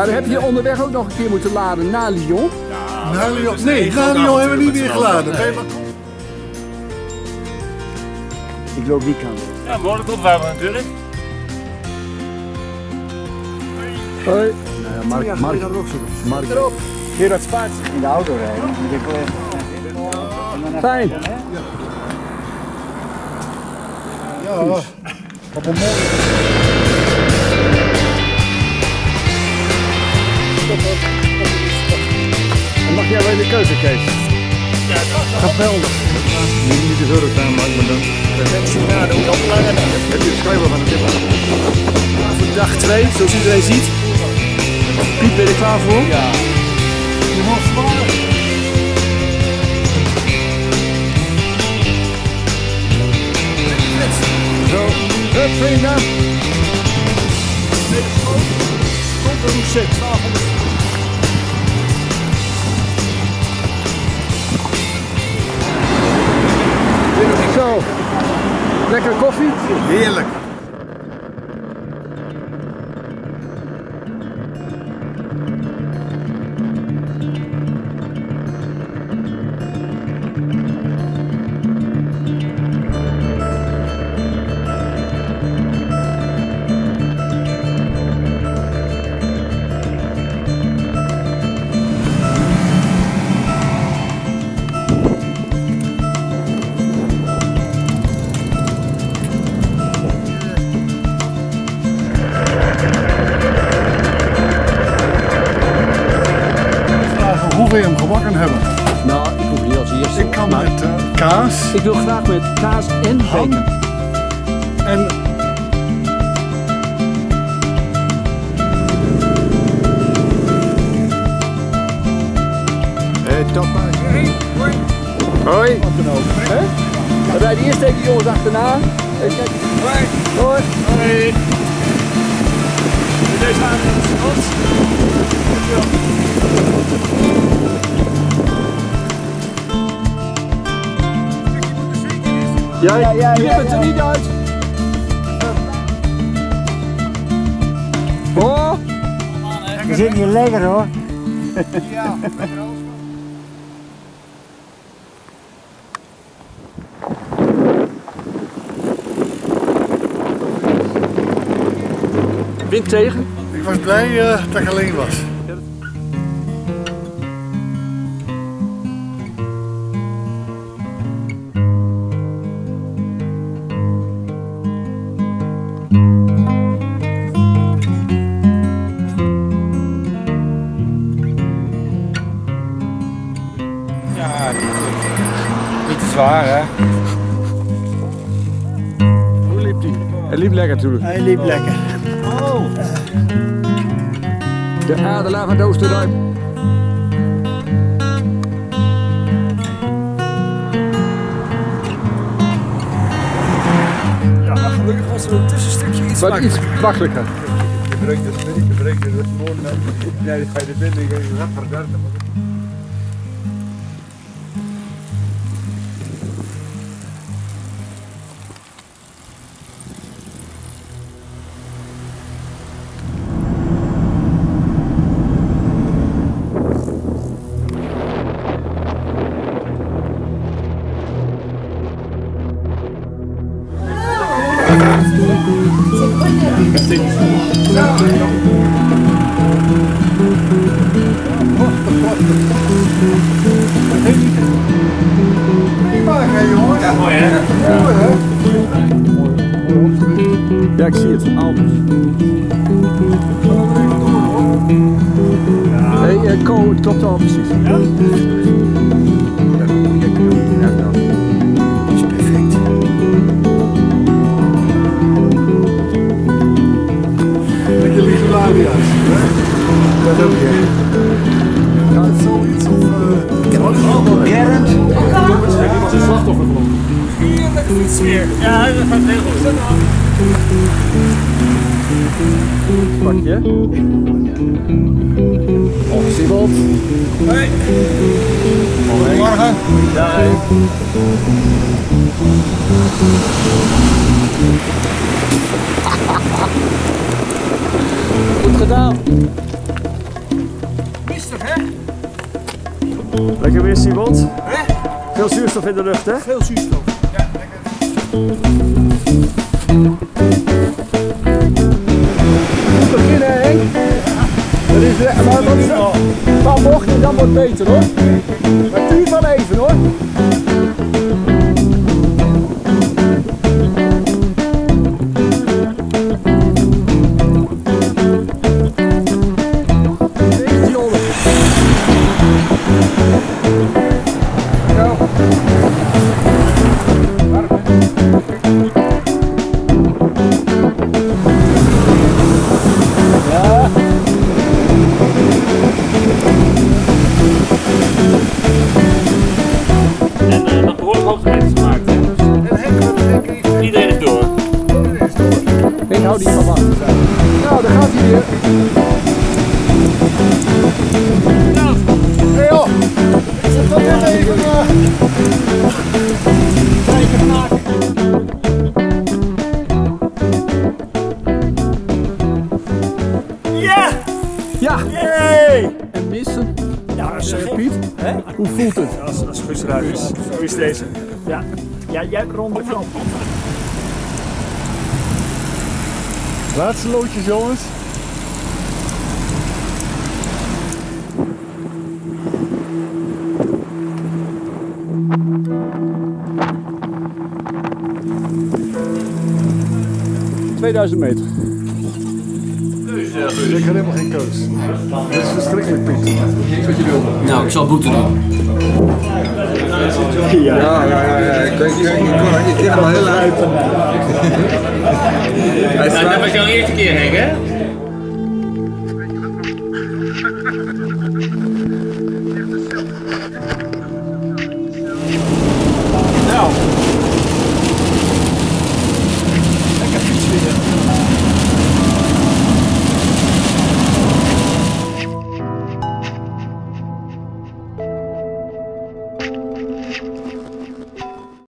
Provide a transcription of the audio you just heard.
Maar dan heb je onderweg ook nog een keer moeten laden naar Lyon. Naar Lyon. Nee, naar Lyon hebben we niet meer geladen. Nee, maar Ik loop die kant. Ja, mogelijk opwarmen natuurlijk. Hoi. Nee, Mark, Mark, Mark. Erop. Gerard Spaart. In de auto rijden. Fijn. ja, op een mooie... Dan mag jij wel in de keuken, Kees. Geweldig. Niet, niet veel reclame maken, maar dan heb je de schrijver van de tip. Voor dag 2, zoals iedereen ziet. Piet, ben je er klaar voor? Ja. Zo, hup vrienden. Komt er een set. Lekker koffie. Heerlijk. Met kaas en Ham. bacon. en Hé, top. Hoi. Ook. Hè? Dan rijden eerst even jongens achterna. Even kijken. Hoi. Hoi. Hoi. Deze avond is goed. Jij ja, ja, knip het er niet uit. Oh. Je zit hier lekker hoor. Wind tegen. ik was blij eh, dat ik alleen was. Het liep lekker natuurlijk. Hij liep lekker. De adelaar van de Oosterduim. Ja, gelukkig was er een tussenstukje iets Wat makkelijker. iets makkelijker. Je brengt de spirit, je brengt de gewoon naar de binnen, je gaat verderden. Ja, ik zie het. Alpers. Hé, hey, uh, Ko, het klopt al precies. Ja? Beetje Ligularia's. Dat ook, ja. Ja, het is zoiets of... Ik heb ook Gerrit. was een slachtoffer gewoon. Heerlijke fietsweer. Ja, dat gaat heel goed. Pakje. Ongesiebeld. Hoi. Dankjewel. Mistig, hè? Lekker weer, Simon. Hè? Veel zuurstof in de lucht, hè? Veel zuurstof. Ja, lekker. Beginnen, Henk. Dat is lekker, maar dat is... Dan mocht je, dan wordt beter, hoor. Hou die van achter. Nou, daar gaat hij weer. Hé joh, ik zet dat net even. Uh... Ja! Ja, Yay! en missen. Ja, dat is gek. Piet, Hè? hoe voelt het? Als, als Guus eruit is. Zo is deze. Ja. Ja, jij hebt ronde knop. Laatste loodjes jongens. meter. Ik heb helemaal geen keus. Dit is verschrikkelijk Piet. Nou, ik zal boete doen. Ja, ja, ja, ja. Ik, ik, ik, ik, ik lig al heel uit. Hij Nou, dat staat, was jouw eerste keer, Henk, hè?